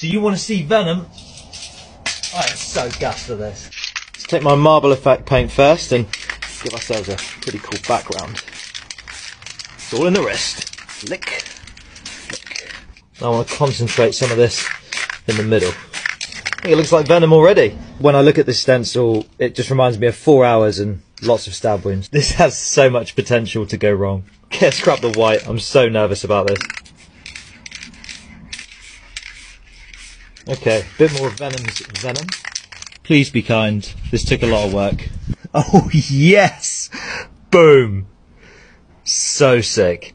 So you want to see Venom? I am so gassed for this. Let's take my marble effect paint first and give ourselves a pretty cool background. It's all in the wrist. Lick. Lick. I want to concentrate some of this in the middle. It looks like Venom already. When I look at this stencil, it just reminds me of four hours and lots of stab wounds. This has so much potential to go wrong. Okay, scrap the white. I'm so nervous about this. Okay, bit more Venom's Venom. Please be kind. This took a lot of work. Oh yes! Boom! So sick.